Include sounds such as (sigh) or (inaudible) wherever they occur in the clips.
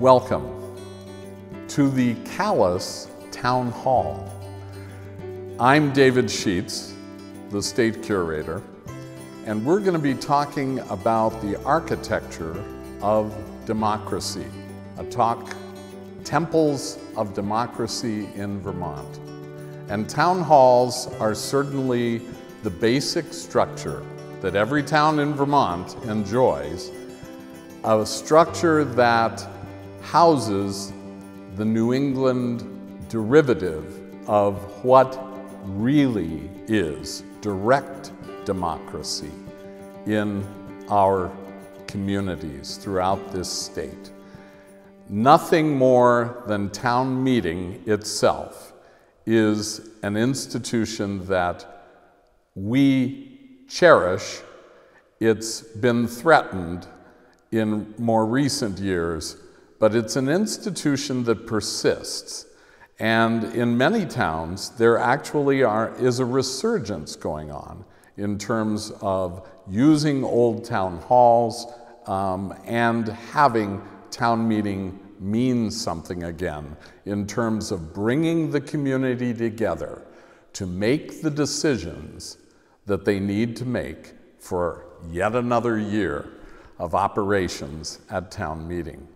Welcome to the Calais Town Hall. I'm David Schutz, the state curator, and we're going to be talking about the architecture of democracy, a talk, Temples of Democracy in Vermont. And town halls are certainly the basic structure that every town in Vermont enjoys, a structure that houses the New England derivative of what really is direct democracy in our communities throughout this state. Nothing more than town meeting itself is an institution that we cherish. It's been threatened in more recent years but it's an institution that persists. And in many towns, there actually are, is a resurgence going on in terms of using old town halls um, and having town meeting mean something again in terms of bringing the community together to make the decisions that they need to make for yet another year of operations at town meeting.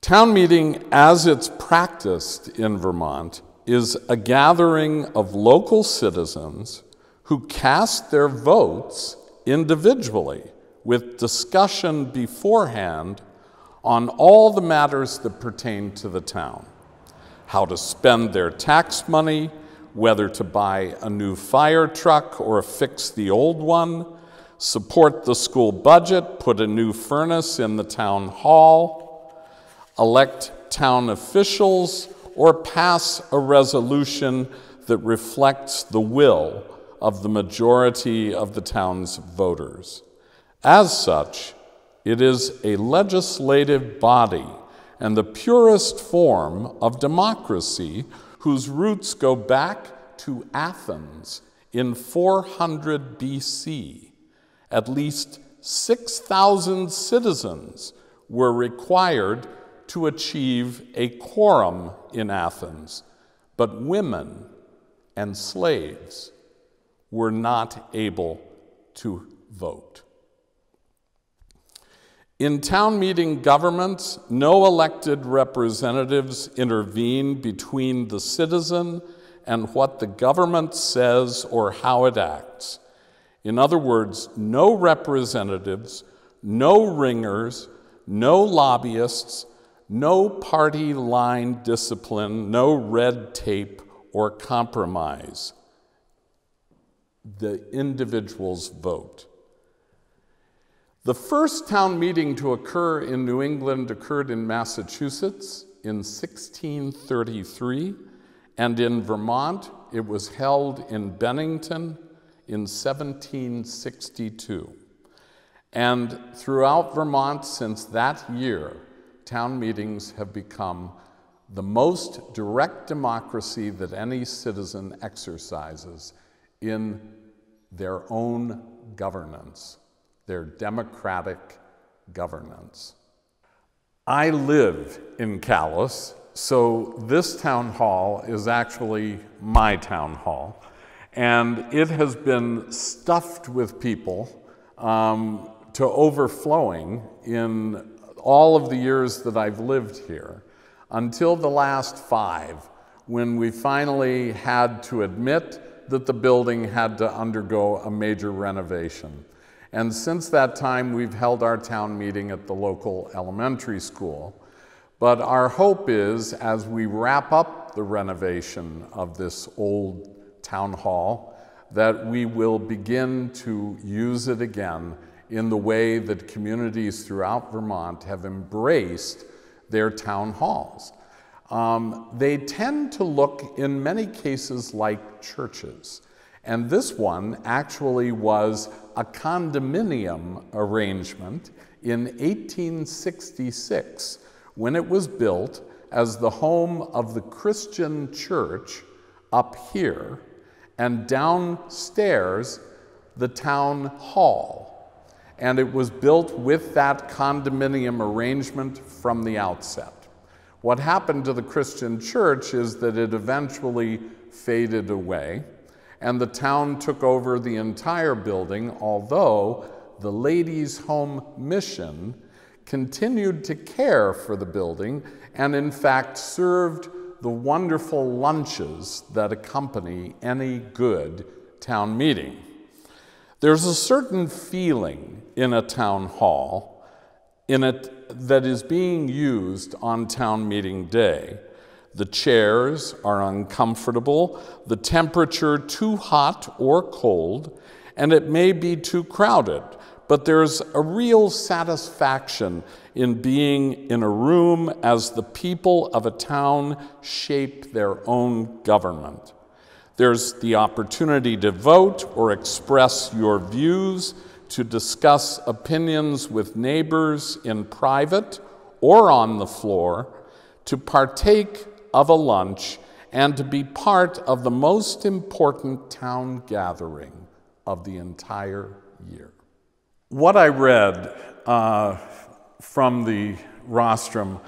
Town meeting, as it's practiced in Vermont, is a gathering of local citizens who cast their votes individually with discussion beforehand on all the matters that pertain to the town. How to spend their tax money, whether to buy a new fire truck or fix the old one, support the school budget, put a new furnace in the town hall elect town officials, or pass a resolution that reflects the will of the majority of the town's voters. As such, it is a legislative body and the purest form of democracy whose roots go back to Athens in 400 BC. At least 6,000 citizens were required to achieve a quorum in Athens, but women and slaves were not able to vote. In town meeting governments, no elected representatives intervene between the citizen and what the government says or how it acts. In other words, no representatives, no ringers, no lobbyists, no party line discipline, no red tape or compromise. The individual's vote. The first town meeting to occur in New England occurred in Massachusetts in 1633, and in Vermont it was held in Bennington in 1762. And throughout Vermont since that year, town meetings have become the most direct democracy that any citizen exercises in their own governance, their democratic governance. I live in Calais, so this town hall is actually my town hall, and it has been stuffed with people um, to overflowing in all of the years that I've lived here until the last five, when we finally had to admit that the building had to undergo a major renovation. And since that time, we've held our town meeting at the local elementary school. But our hope is, as we wrap up the renovation of this old town hall, that we will begin to use it again in the way that communities throughout Vermont have embraced their town halls. Um, they tend to look, in many cases, like churches. And this one actually was a condominium arrangement in 1866 when it was built as the home of the Christian church up here and downstairs the town hall. And it was built with that condominium arrangement from the outset. What happened to the Christian church is that it eventually faded away, and the town took over the entire building, although the Ladies' Home Mission continued to care for the building and, in fact, served the wonderful lunches that accompany any good town meeting. There's a certain feeling in a town hall in it that is being used on town meeting day. The chairs are uncomfortable, the temperature too hot or cold, and it may be too crowded. But there's a real satisfaction in being in a room as the people of a town shape their own government. There's the opportunity to vote or express your views to discuss opinions with neighbors in private or on the floor, to partake of a lunch, and to be part of the most important town gathering of the entire year. What I read uh, from the rostrum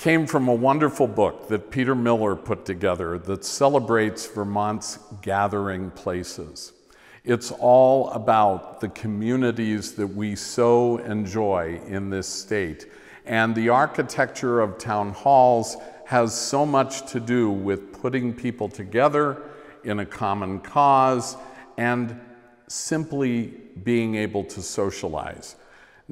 came from a wonderful book that Peter Miller put together that celebrates Vermont's gathering places. It's all about the communities that we so enjoy in this state. And the architecture of town halls has so much to do with putting people together in a common cause and simply being able to socialize.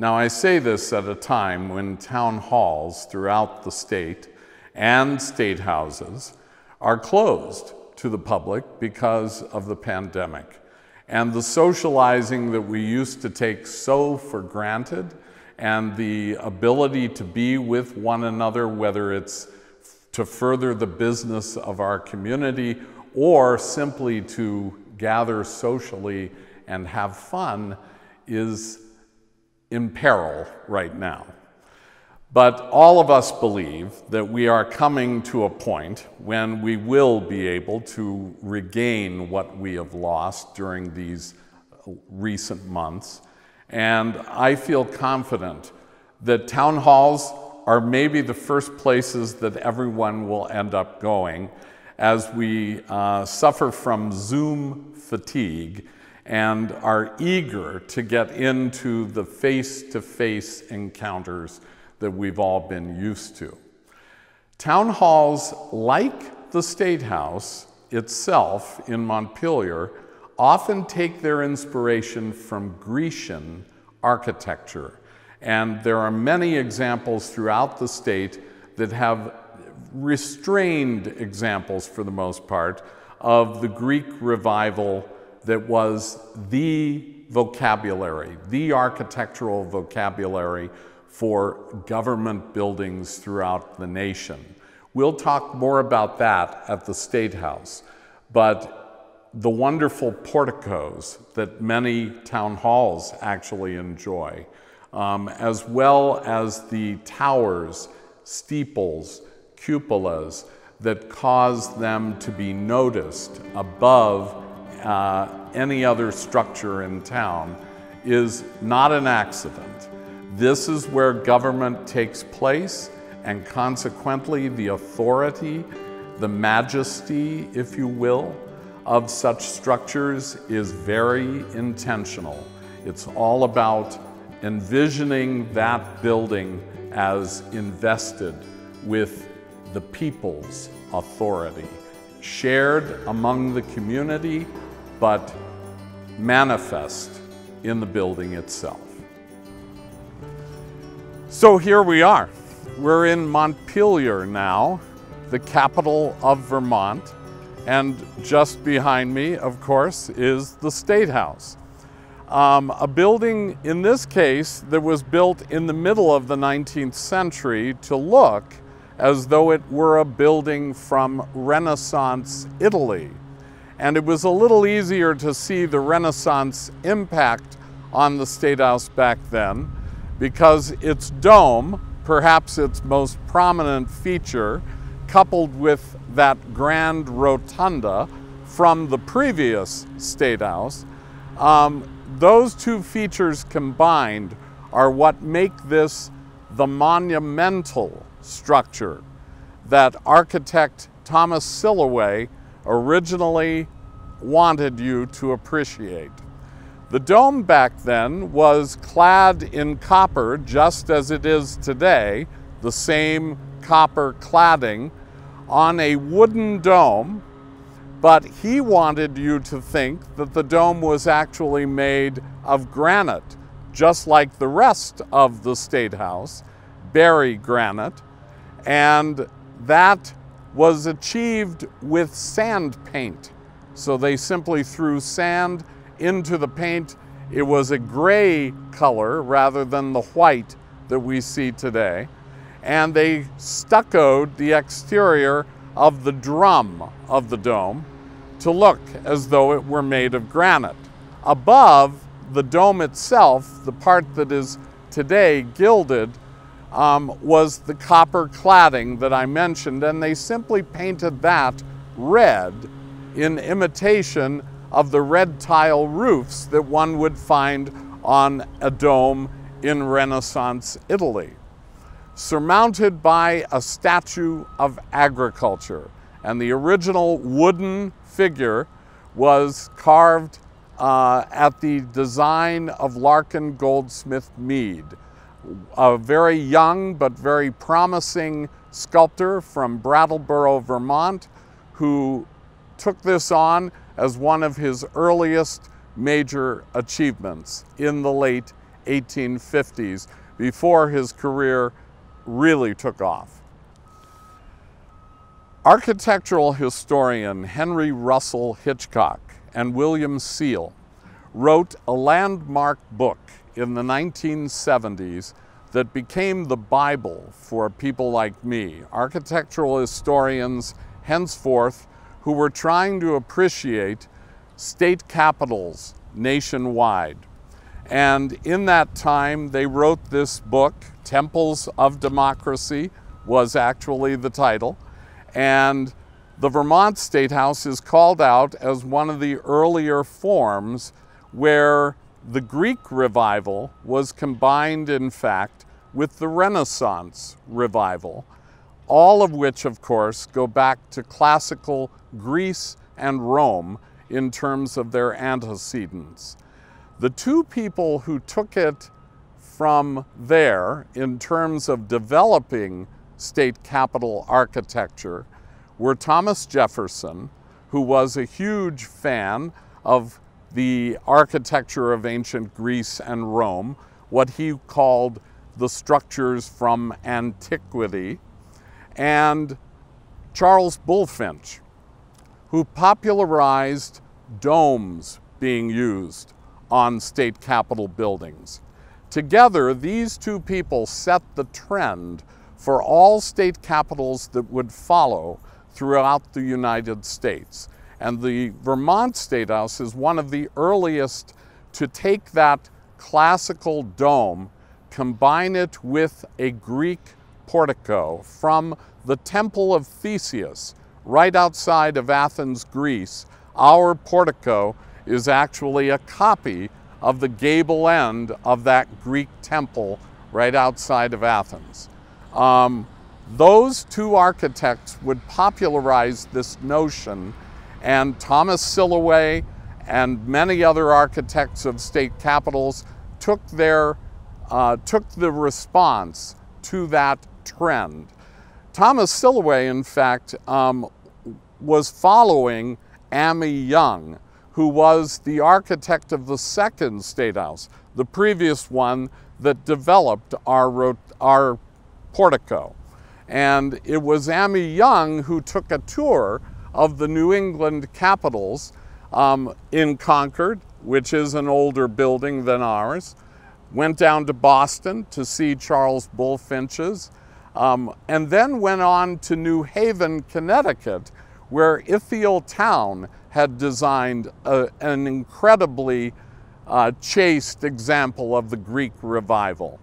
Now, I say this at a time when town halls throughout the state and state houses are closed to the public because of the pandemic. And the socializing that we used to take so for granted, and the ability to be with one another, whether it's to further the business of our community or simply to gather socially and have fun, is in peril right now. But all of us believe that we are coming to a point when we will be able to regain what we have lost during these recent months. And I feel confident that town halls are maybe the first places that everyone will end up going as we uh, suffer from Zoom fatigue and are eager to get into the face to face encounters that we've all been used to. Town halls, like the State House itself in Montpelier, often take their inspiration from Grecian architecture. And there are many examples throughout the state that have restrained examples, for the most part, of the Greek revival that was the vocabulary, the architectural vocabulary for government buildings throughout the nation. We'll talk more about that at the State House, but the wonderful porticos that many town halls actually enjoy, um, as well as the towers, steeples, cupolas that cause them to be noticed above uh, any other structure in town, is not an accident. This is where government takes place, and consequently, the authority, the majesty, if you will, of such structures is very intentional. It's all about envisioning that building as invested with the people's authority, shared among the community, but manifest in the building itself. So here we are. We're in Montpelier now, the capital of Vermont. And just behind me, of course, is the State House. Um, a building, in this case, that was built in the middle of the 19th century to look as though it were a building from Renaissance Italy. And it was a little easier to see the Renaissance impact on the State House back then because its dome, perhaps its most prominent feature, coupled with that grand rotunda from the previous State House, um, those two features combined are what make this the monumental structure that architect Thomas Silloway originally wanted you to appreciate. The dome back then was clad in copper just as it is today, the same copper cladding on a wooden dome, but he wanted you to think that the dome was actually made of granite, just like the rest of the State House, Barre granite, and that was achieved with sand paint. So they simply threw sand into the paint, it was a gray color rather than the white that we see today. And they stuccoed the exterior of the drum of the dome to look as though it were made of granite. Above the dome itself, the part that is today gilded, um, was the copper cladding that I mentioned, and they simply painted that red in imitation of the red tile roofs that one would find on a dome in Renaissance Italy, surmounted by a statue of agriculture. And the original wooden figure was carved uh, at the design of Larkin Goldsmith Mead, a very young but very promising sculptor from Brattleboro, Vermont, who took this on as one of his earliest major achievements in the late 1850s before his career really took off. Architectural historian Henry Russell Hitchcock and William Seale wrote a landmark book in the 1970s that became the Bible for people like me, architectural historians henceforth who were trying to appreciate state capitals nationwide. And in that time, they wrote this book, Temples of Democracy was actually the title. And the Vermont State House is called out as one of the earlier forms where the Greek revival was combined, in fact, with the Renaissance revival all of which, of course, go back to classical Greece and Rome in terms of their antecedents. The two people who took it from there in terms of developing state capital architecture were Thomas Jefferson, who was a huge fan of the architecture of ancient Greece and Rome, what he called the structures from antiquity, and Charles Bulfinch, who popularized domes being used on state capitol buildings. Together, these two people set the trend for all state capitals that would follow throughout the United States. And the Vermont State House is one of the earliest to take that classical dome, combine it with a Greek portico from the Temple of Theseus, right outside of Athens, Greece. Our portico is actually a copy of the gable end of that Greek temple right outside of Athens. Um, those two architects would popularize this notion, and Thomas Silloway and many other architects of state capitals took their uh, took the response to that trend. Thomas Silloway, in fact, um, was following Ammi Young, who was the architect of the second State House, the previous one that developed our, our portico. And it was Ammi Young who took a tour of the New England capitals um, in Concord, which is an older building than ours, went down to Boston to see Charles Bulfinch's, um, and then went on to New Haven, Connecticut, where Ithiel Town had designed a, an incredibly uh, chaste example of the Greek revival.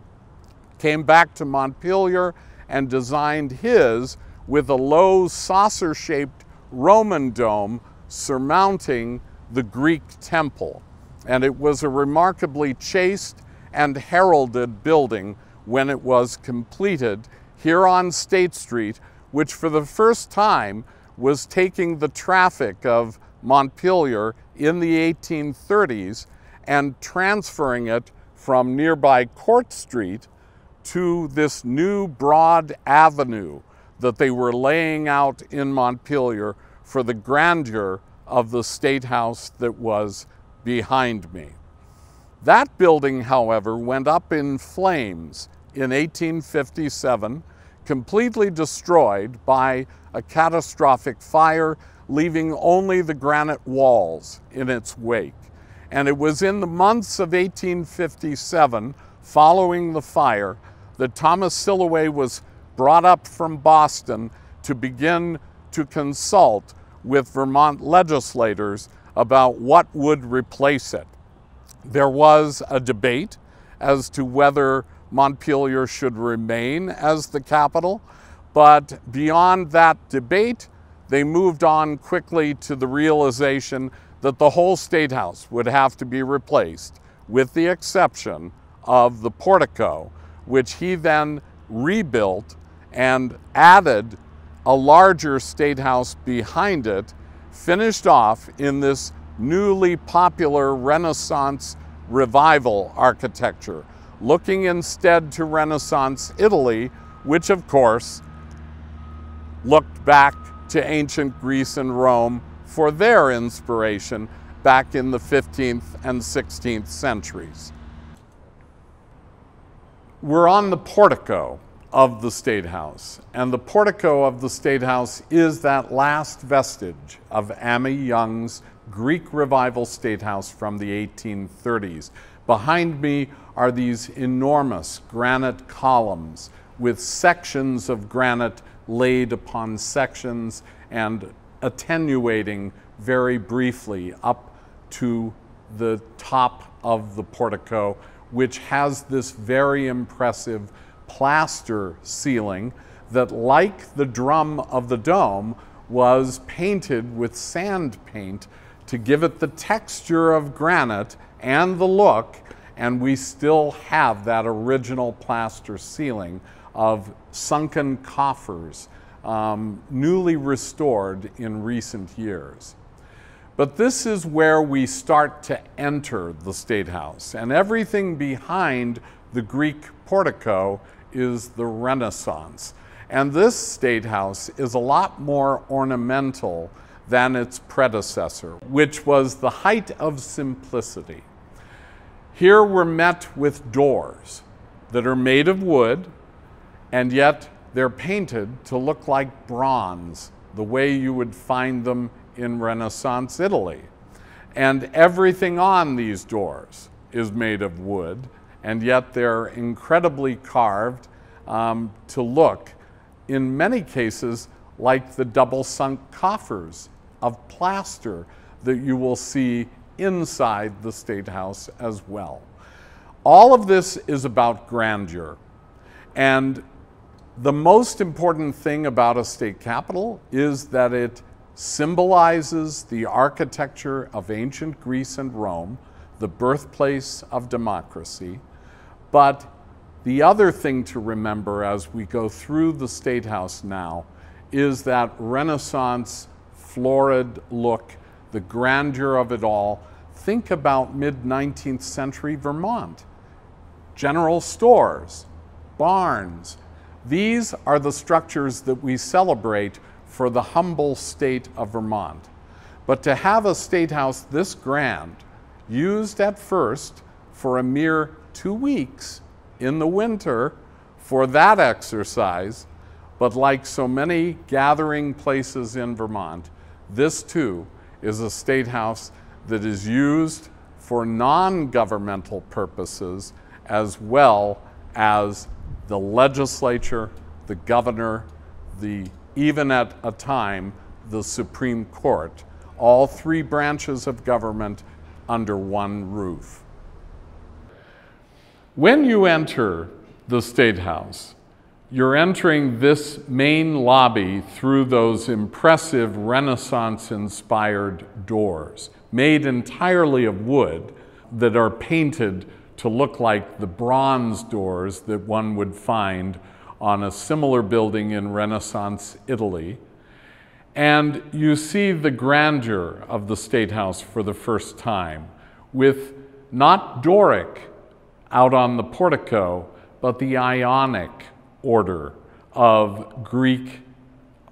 Came back to Montpelier and designed his with a low saucer shaped Roman dome surmounting the Greek temple. And it was a remarkably chaste and heralded building when it was completed here on State Street, which for the first time was taking the traffic of Montpelier in the 1830s and transferring it from nearby Court Street to this new broad avenue that they were laying out in Montpelier for the grandeur of the State House that was behind me. That building, however, went up in flames in 1857, completely destroyed by a catastrophic fire, leaving only the granite walls in its wake. And it was in the months of 1857, following the fire, that Thomas Silloway was brought up from Boston to begin to consult with Vermont legislators about what would replace it. There was a debate as to whether Montpelier should remain as the capital, but beyond that debate, they moved on quickly to the realization that the whole State House would have to be replaced, with the exception of the portico, which he then rebuilt and added a larger State House behind it, finished off in this newly popular Renaissance revival architecture, looking instead to Renaissance Italy, which of course looked back to ancient Greece and Rome for their inspiration back in the 15th and 16th centuries. We're on the portico of the State House, and the portico of the State House is that last vestige of Ammi Young's Greek Revival State House from the 1830s. Behind me are these enormous granite columns with sections of granite laid upon sections and attenuating very briefly up to the top of the portico, which has this very impressive plaster ceiling that, like the drum of the dome, was painted with sand paint to give it the texture of granite and the look, and we still have that original plaster ceiling of sunken coffers, um, newly restored in recent years. But this is where we start to enter the State House, and everything behind the Greek portico is the Renaissance. And this State House is a lot more ornamental than its predecessor, which was the height of simplicity. Here we're met with doors that are made of wood, and yet they're painted to look like bronze, the way you would find them in Renaissance Italy. And everything on these doors is made of wood, and yet they're incredibly carved um, to look, in many cases, like the double sunk coffers of plaster that you will see inside the State House as well. All of this is about grandeur. And the most important thing about a state capitol is that it symbolizes the architecture of ancient Greece and Rome, the birthplace of democracy. But the other thing to remember as we go through the State House now is that Renaissance florid look, the grandeur of it all. Think about mid 19th century Vermont. General stores, barns. These are the structures that we celebrate for the humble state of Vermont. But to have a state house this grand, used at first for a mere two weeks in the winter for that exercise, but like so many gathering places in Vermont, this too is a state house that is used for non-governmental purposes as well as the legislature, the governor, the even at a time the Supreme Court, all three branches of government under one roof. When you enter the State House, you're entering this main lobby through those impressive Renaissance inspired doors, made entirely of wood, that are painted to look like the bronze doors that one would find on a similar building in Renaissance Italy. And you see the grandeur of the State House for the first time with not Doric out on the portico, but the Ionic order of Greek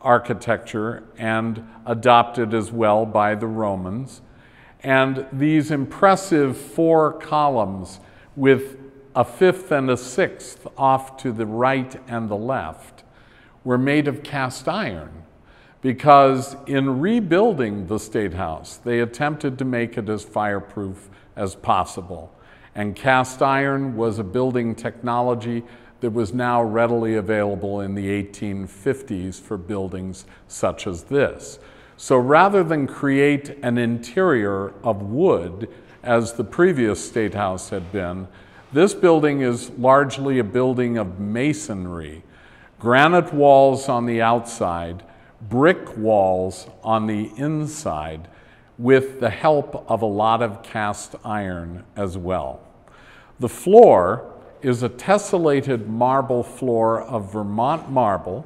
architecture and adopted as well by the Romans. And these impressive four columns with a fifth and a sixth off to the right and the left were made of cast iron because in rebuilding the State House, they attempted to make it as fireproof as possible. And cast iron was a building technology that was now readily available in the 1850s for buildings such as this. So rather than create an interior of wood, as the previous State House had been, this building is largely a building of masonry. Granite walls on the outside, brick walls on the inside, with the help of a lot of cast iron as well. The floor is a tessellated marble floor of Vermont marble.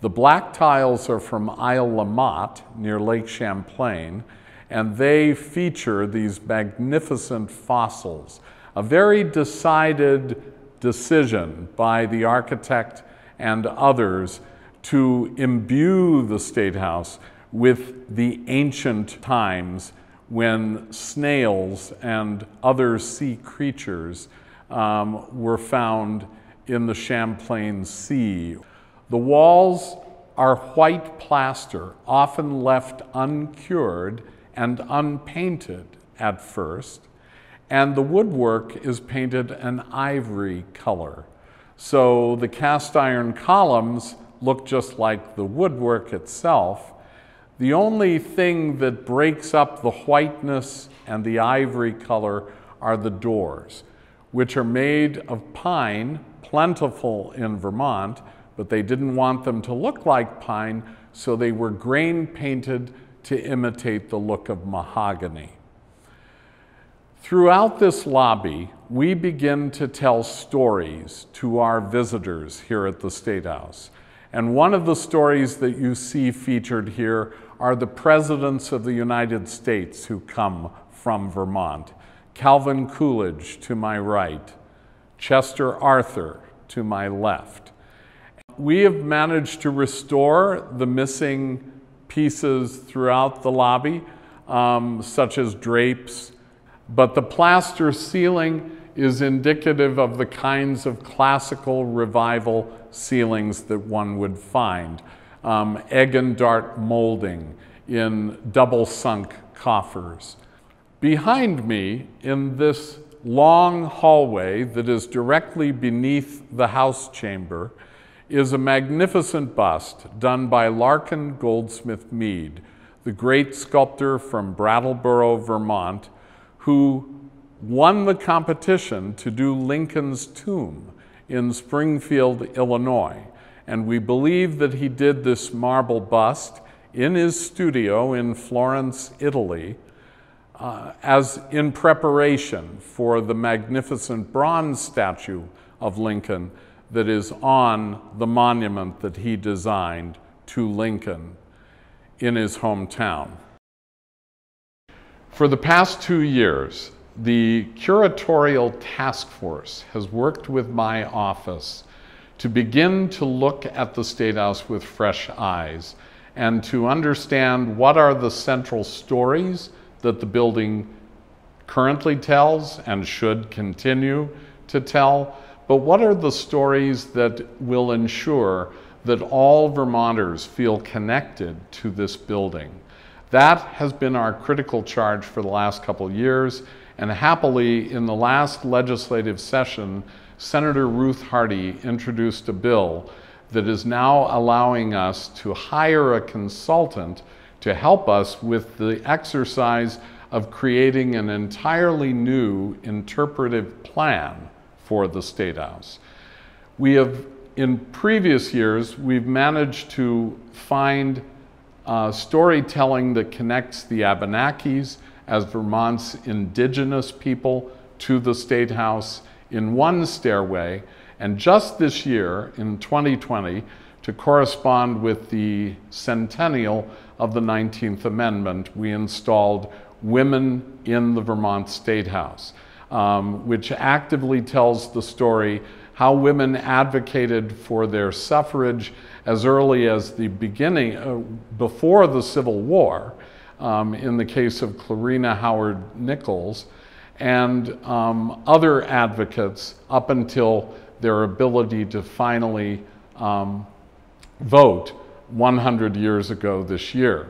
The black tiles are from Isle La Motte near Lake Champlain, and they feature these magnificent fossils. A very decided decision by the architect and others to imbue the State House with the ancient times when snails and other sea creatures um, were found in the Champlain Sea. The walls are white plaster, often left uncured and unpainted at first, and the woodwork is painted an ivory color. So the cast iron columns look just like the woodwork itself. The only thing that breaks up the whiteness and the ivory color are the doors which are made of pine, plentiful in Vermont, but they didn't want them to look like pine, so they were grain painted to imitate the look of mahogany. Throughout this lobby, we begin to tell stories to our visitors here at the State House. And one of the stories that you see featured here are the presidents of the United States who come from Vermont. Calvin Coolidge to my right, Chester Arthur to my left. We have managed to restore the missing pieces throughout the lobby, um, such as drapes, but the plaster ceiling is indicative of the kinds of classical revival ceilings that one would find. Um, egg and dart molding in double sunk coffers. Behind me, in this long hallway that is directly beneath the house chamber, is a magnificent bust done by Larkin Goldsmith Mead, the great sculptor from Brattleboro, Vermont, who won the competition to do Lincoln's tomb in Springfield, Illinois. And we believe that he did this marble bust in his studio in Florence, Italy, uh, as in preparation for the magnificent bronze statue of Lincoln that is on the monument that he designed to Lincoln in his hometown. For the past two years, the curatorial task force has worked with my office to begin to look at the State House with fresh eyes and to understand what are the central stories that the building currently tells and should continue to tell, but what are the stories that will ensure that all Vermonters feel connected to this building? That has been our critical charge for the last couple years, and happily, in the last legislative session, Senator Ruth Hardy introduced a bill that is now allowing us to hire a consultant to help us with the exercise of creating an entirely new interpretive plan for the State House. We have, in previous years, we've managed to find uh, storytelling that connects the Abenakis as Vermont's indigenous people to the State House in one stairway. And just this year, in 2020, to correspond with the centennial of the 19th Amendment, we installed Women in the Vermont State House, um, which actively tells the story how women advocated for their suffrage as early as the beginning, uh, before the Civil War, um, in the case of Clarina Howard Nichols, and um, other advocates up until their ability to finally um, vote 100 years ago this year.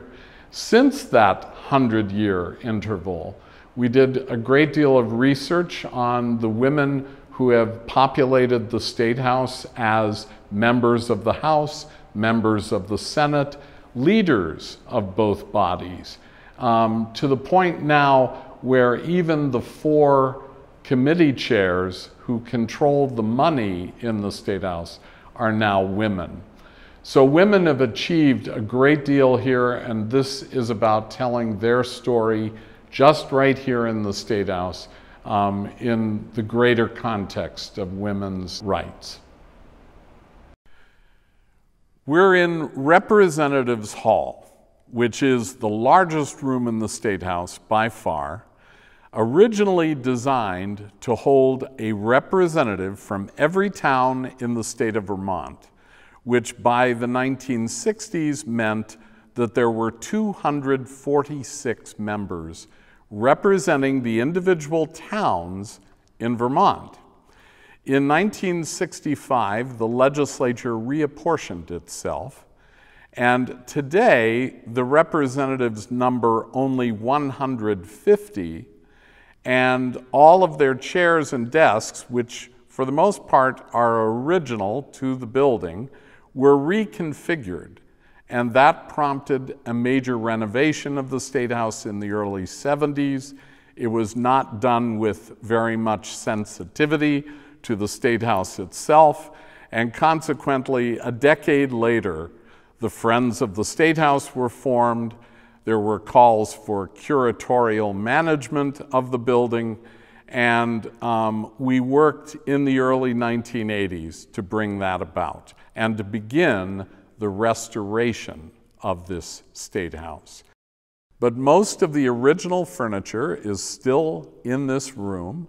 Since that 100 year interval, we did a great deal of research on the women who have populated the State House as members of the House, members of the Senate, leaders of both bodies, um, to the point now where even the four committee chairs who control the money in the State House are now women. So women have achieved a great deal here, and this is about telling their story just right here in the State House um, in the greater context of women's rights. We're in Representatives Hall, which is the largest room in the State House by far, originally designed to hold a representative from every town in the state of Vermont which by the 1960s meant that there were 246 members representing the individual towns in Vermont. In 1965, the legislature reapportioned itself, and today the representatives number only 150, and all of their chairs and desks, which for the most part are original to the building, were reconfigured, and that prompted a major renovation of the State House in the early 70s. It was not done with very much sensitivity to the State House itself, and consequently, a decade later, the Friends of the State House were formed. There were calls for curatorial management of the building, and um, we worked in the early 1980s to bring that about and to begin the restoration of this State House. But most of the original furniture is still in this room,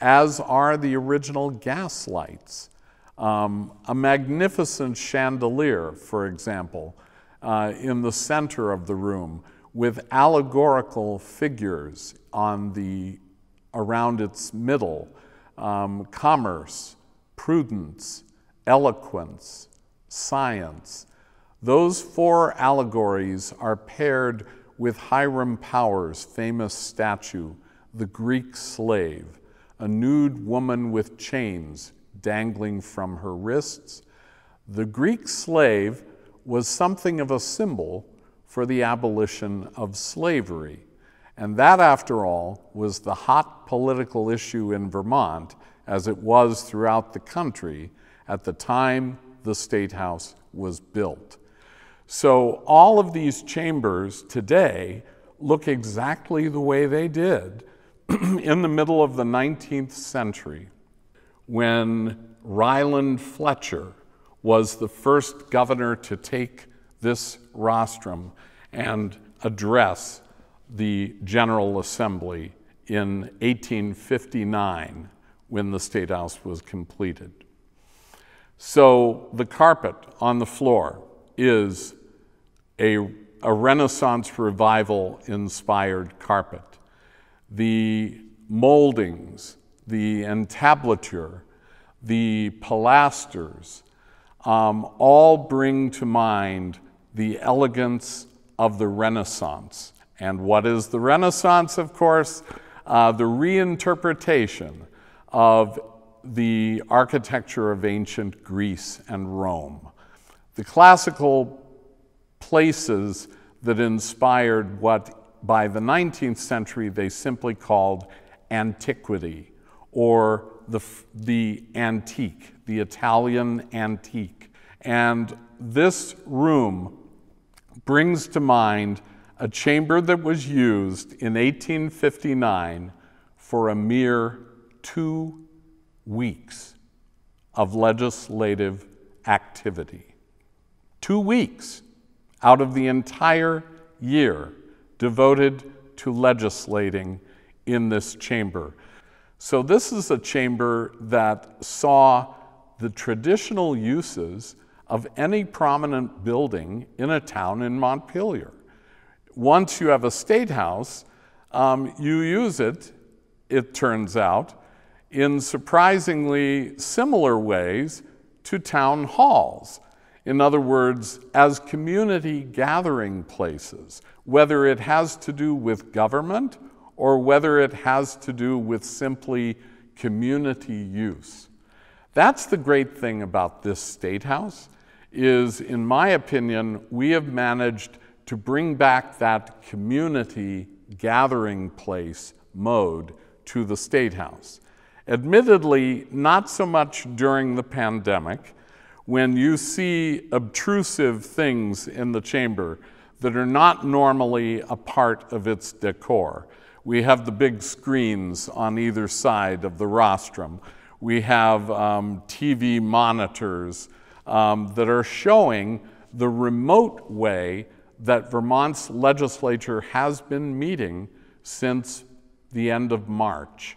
as are the original gas lights. Um, a magnificent chandelier, for example, uh, in the center of the room with allegorical figures on the around its middle um, commerce, prudence, eloquence, science. Those four allegories are paired with Hiram Powers' famous statue, The Greek Slave, a nude woman with chains dangling from her wrists. The Greek slave was something of a symbol for the abolition of slavery. And that, after all, was the hot political issue in Vermont, as it was throughout the country at the time the State House was built. So all of these chambers today look exactly the way they did (clears throat) in the middle of the 19th century when Ryland Fletcher was the first governor to take this rostrum and address the General Assembly in 1859 when the State House was completed. So the carpet on the floor is a, a Renaissance revival inspired carpet. The moldings, the entablature, the pilasters, um, all bring to mind the elegance of the Renaissance and what is the Renaissance, of course? Uh, the reinterpretation of the architecture of ancient Greece and Rome. The classical places that inspired what by the 19th century they simply called antiquity or the, the antique, the Italian antique. And this room brings to mind a chamber that was used in 1859 for a mere two weeks of legislative activity. Two weeks out of the entire year devoted to legislating in this chamber. So, this is a chamber that saw the traditional uses of any prominent building in a town in Montpelier. Once you have a state house, um, you use it, it turns out, in surprisingly similar ways to town halls. In other words, as community gathering places, whether it has to do with government or whether it has to do with simply community use. That's the great thing about this state house is in my opinion we have managed to bring back that community gathering place mode to the state house. Admittedly, not so much during the pandemic when you see obtrusive things in the chamber that are not normally a part of its decor. We have the big screens on either side of the rostrum. We have um, TV monitors um, that are showing the remote way that Vermont's legislature has been meeting since the end of March.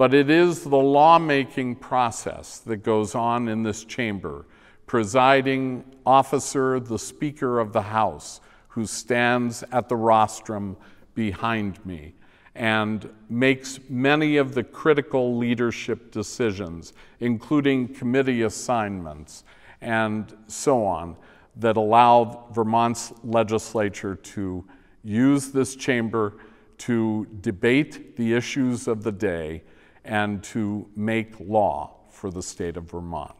But it is the lawmaking process that goes on in this chamber. Presiding officer, the Speaker of the House, who stands at the rostrum behind me and makes many of the critical leadership decisions, including committee assignments and so on, that allow Vermont's legislature to use this chamber to debate the issues of the day and to make law for the state of Vermont.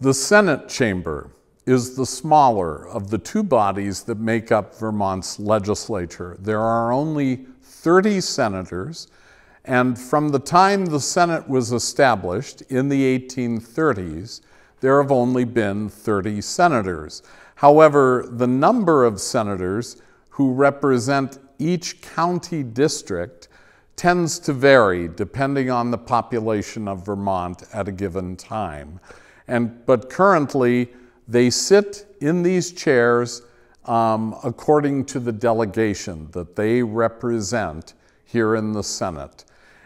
The Senate chamber is the smaller of the two bodies that make up Vermont's legislature. There are only 30 senators, and from the time the Senate was established in the 1830s, there have only been 30 senators. However, the number of senators who represent each county district tends to vary depending on the population of Vermont at a given time. And, but currently, they sit in these chairs um, according to the delegation that they represent here in the Senate.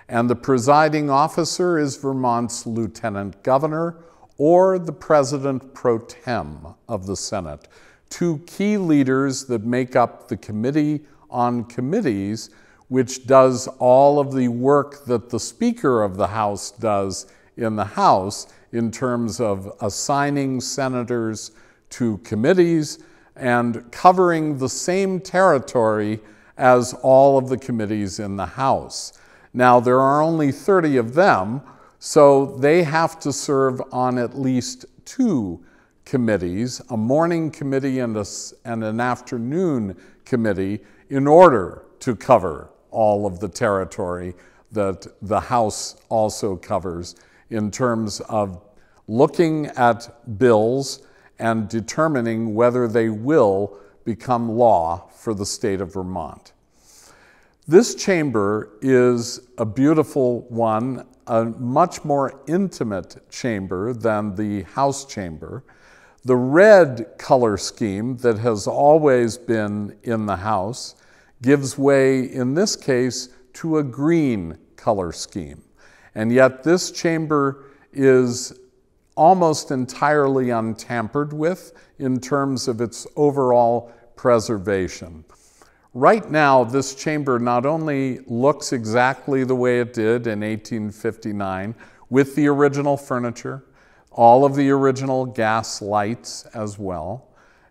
And the presiding officer is Vermont's lieutenant governor or the president pro tem of the Senate, two key leaders that make up the Committee on Committees, which does all of the work that the Speaker of the House does in the House in terms of assigning senators to committees and covering the same territory as all of the committees in the House. Now, there are only 30 of them, so they have to serve on at least two committees, a morning committee and, a, and an afternoon committee, in order to cover all of the territory that the House also covers in terms of looking at bills and determining whether they will become law for the state of Vermont. This chamber is a beautiful one, a much more intimate chamber than the House chamber. The red color scheme that has always been in the House gives way, in this case, to a green color scheme. And yet, this chamber is almost entirely untampered with in terms of its overall preservation. Right now, this chamber not only looks exactly the way it did in 1859 with the original furniture, all of the original gas lights as well,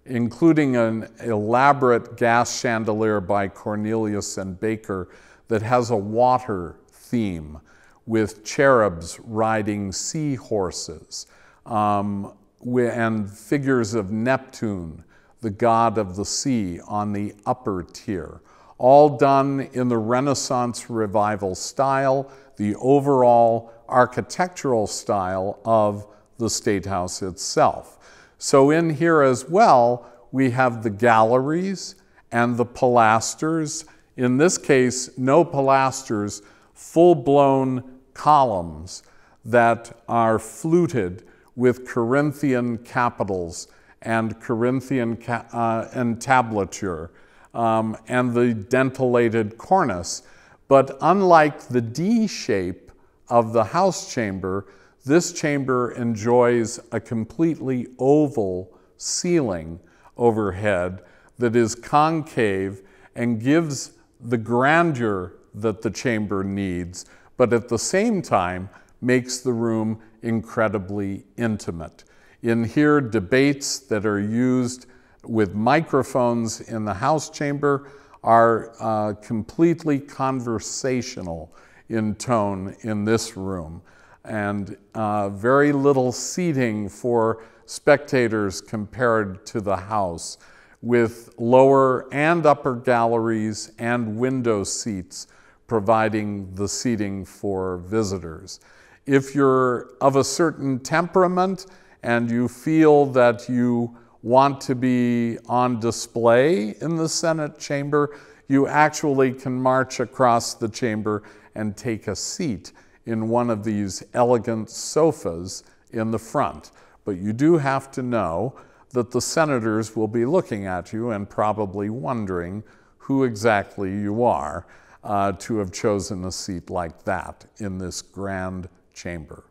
including an elaborate gas chandelier by Cornelius and Baker that has a water theme with cherubs riding seahorses um, and figures of Neptune, the god of the sea, on the upper tier. All done in the Renaissance Revival style, the overall architectural style of the State House itself. So, in here as well, we have the galleries and the pilasters. In this case, no pilasters, full blown columns that are fluted with Corinthian capitals and Corinthian ca- uh, entablature um, and the dentelated cornice. But unlike the D shape of the house chamber, this chamber enjoys a completely oval ceiling overhead that is concave and gives the grandeur that the chamber needs, but at the same time makes the room incredibly intimate. In here, debates that are used with microphones in the House chamber are uh, completely conversational in tone in this room, and uh, very little seating for spectators compared to the House, with lower and upper galleries and window seats providing the seating for visitors. If you're of a certain temperament and you feel that you want to be on display in the Senate chamber, you actually can march across the chamber and take a seat in one of these elegant sofas in the front. But you do have to know that the senators will be looking at you and probably wondering who exactly you are uh, to have chosen a seat like that in this grand chamber.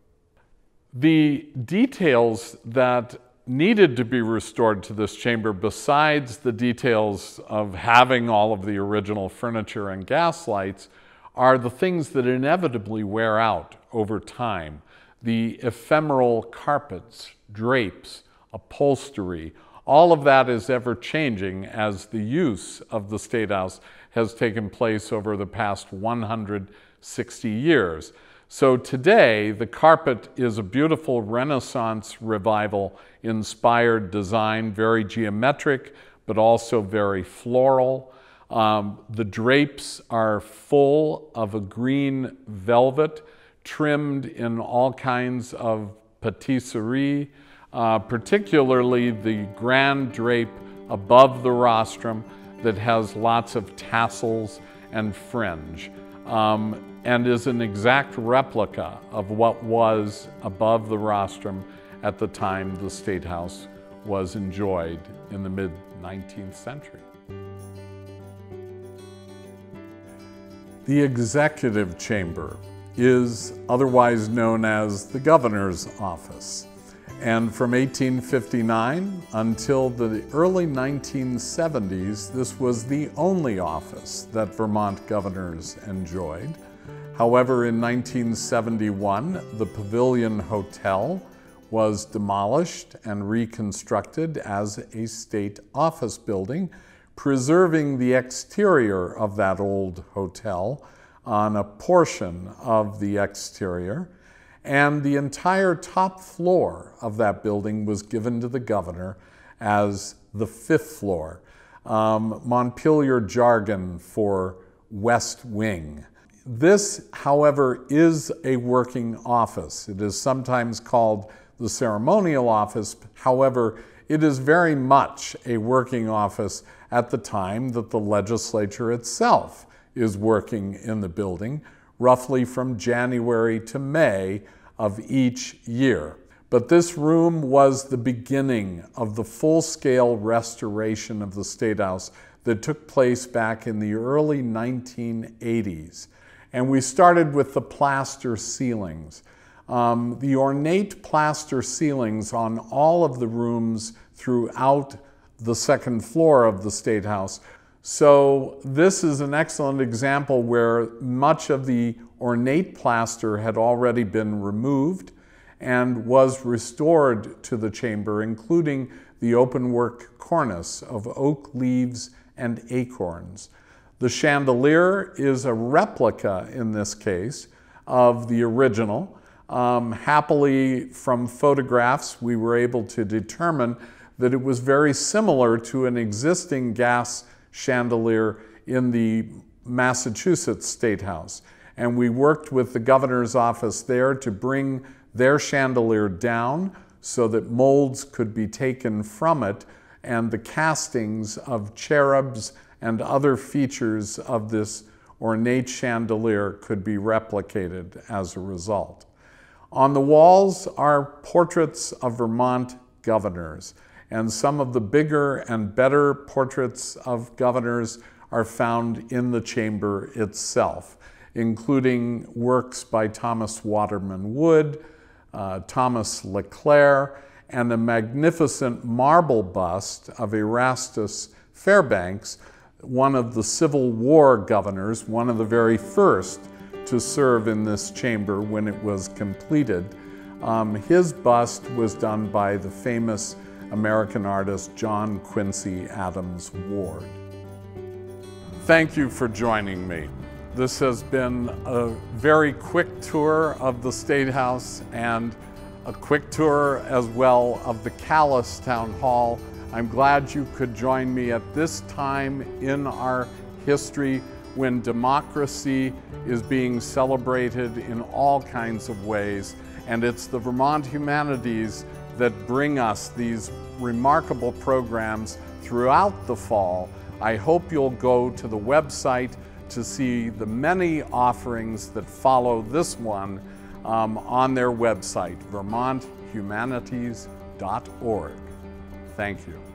The details that needed to be restored to this chamber, besides the details of having all of the original furniture and gas lights, are the things that inevitably wear out over time. The ephemeral carpets, drapes, upholstery, all of that is ever changing as the use of the State House has taken place over the past 160 years. So today, the carpet is a beautiful Renaissance revival inspired design, very geometric, but also very floral. Um, the drapes are full of a green velvet trimmed in all kinds of passementerie, uh, particularly the grand drape above the rostrum that has lots of tassels and fringe. Um, and is an exact replica of what was above the rostrum at the time the State House was enjoyed in the mid 19th century. The executive chamber is otherwise known as the governor's office. And from 1859 until the early 1970s, this was the only office that Vermont governors enjoyed. However, in 1971, the Pavilion Hotel was demolished and reconstructed as a state office building, preserving the exterior of that old hotel on a portion of the exterior. And the entire top floor of that building was given to the governor as the fifth floor, um, Montpelier jargon for West Wing. This, however, is a working office. It is sometimes called the ceremonial office. However, it is very much a working office at the time that the legislature itself is working in the building, roughly from January to May of each year. But this room was the beginning of the full scale restoration of the State House that took place back in the early 1980s. And we started with the plaster ceilings. Um, the ornate plaster ceilings on all of the rooms throughout the second floor of the State House. So, this is an excellent example where much of the ornate plaster had already been removed and was restored to the chamber, including the openwork cornice of oak leaves and acorns. The chandelier is a replica in this case of the original. Um, happily, from photographs, we were able to determine that it was very similar to an existing gas chandelier in the Massachusetts State House. And we worked with the governor's office there to bring their chandelier down so that molds could be taken from it and the castings of cherubs and other features of this ornate chandelier could be replicated as a result. On the walls are portraits of Vermont governors, and some of the bigger and better portraits of governors are found in the chamber itself, including works by Thomas Waterman Wood, uh, Thomas Le Clear, and a magnificent marble bust of Erastus Fairbanks, one of the Civil War governors, one of the very first to serve in this chamber when it was completed. Um, his bust was done by the famous American artist John Quincy Adams Ward. Thank you for joining me. This has been a very quick tour of the State House and a quick tour as well of the Calais Town Hall. I'm glad you could join me at this time in our history when democracy is being celebrated in all kinds of ways. And it's the Vermont Humanities that bring us these remarkable programs throughout the fall. I hope you'll go to the website to see the many offerings that follow this one um, on their website, vermonthumanities.org. Thank you.